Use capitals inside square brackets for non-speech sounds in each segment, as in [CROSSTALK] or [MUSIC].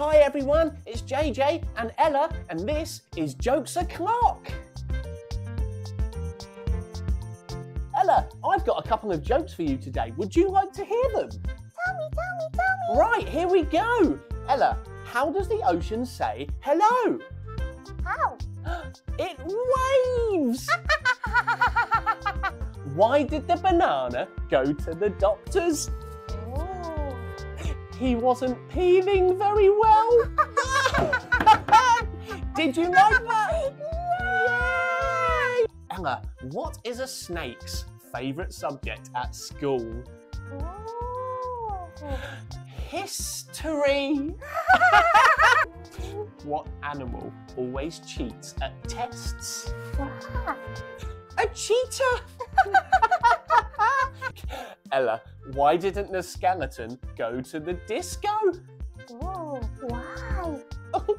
Hi everyone, it's JJ and Ella, and this is Jokes O'Clock. Ella, I've got a couple of jokes for you today. Would you like to hear them? Tell me, tell me, tell me. Right, here we go. Ella, how does the ocean say hello? How? [GASPS] It waves. [LAUGHS] Why did the banana go to the doctors? He wasn't peeling very well. [LAUGHS] Did you like that? Yay! Ella, what is a snake's favourite subject at school? Ooh. History. what animal always cheats at tests? A cheetah. [LAUGHS] Ella, why didn't the skeleton go to the disco? Oh, Why? [LAUGHS]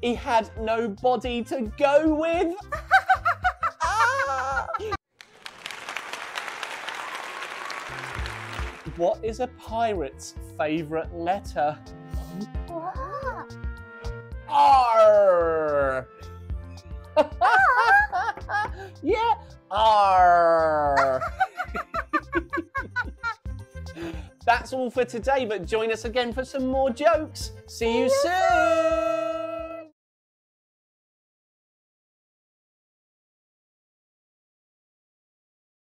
He had no body to go with. Ah! [LAUGHS] What is a pirate's favourite letter? R. [LAUGHS] yeah, R. That's all for today, but join us again for some more jokes. See you soon.